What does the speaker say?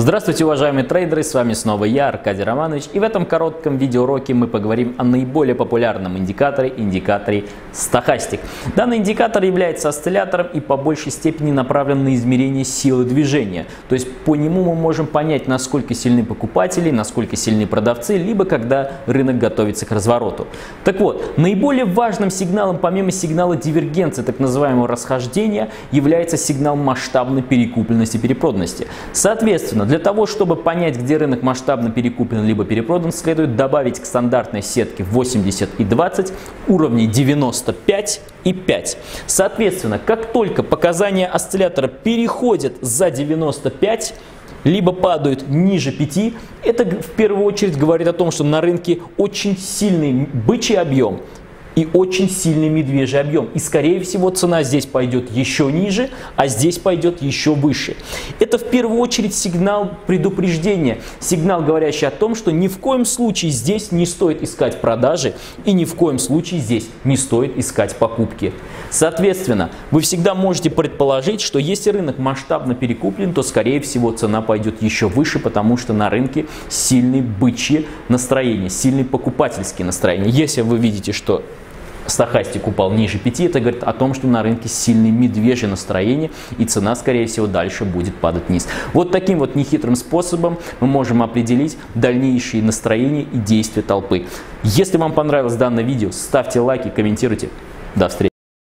Здравствуйте, уважаемые трейдеры, с вами снова я, Аркадий Романович, и в этом коротком видеоуроке мы поговорим о наиболее популярном индикаторе, индикаторе стахастик. Данный индикатор является осциллятором и по большей степени направлен на измерение силы движения, то есть по нему мы можем понять, насколько сильны покупатели, насколько сильны продавцы, либо когда рынок готовится к развороту. Так вот, наиболее важным сигналом, помимо сигнала дивергенции, так называемого расхождения, является сигнал масштабной перекупленности перепроданности. Соответственно, для того, чтобы понять, где рынок масштабно перекуплен либо перепродан, следует добавить к стандартной сетке 80 и 20 уровни 95 и 5. Соответственно, как только показания осциллятора переходят за 95, либо падают ниже 5, это в первую очередь говорит о том, что на рынке очень сильный бычий объем, и очень сильный медвежий объем. И скорее всего цена здесь пойдет еще ниже, а здесь пойдет еще выше. Это в первую очередь сигнал предупреждения, сигнал, говорящий о том, что ни в коем случае здесь не стоит искать продажи и ни в коем случае здесь не стоит искать покупки. Соответственно, вы всегда можете предположить, что если рынок масштабно перекуплен, то скорее всего цена пойдет еще выше, потому что на рынке сильные бычьи настроения, сильные покупательские настроения. Если вы видите, что стахастик упал ниже 5, это говорит о том, что на рынке сильное медвежье настроение и цена, скорее всего, дальше будет падать вниз. Вот таким вот нехитрым способом мы можем определить дальнейшие настроения и действия толпы. Если вам понравилось данное видео, ставьте лайки, комментируйте. До встречи!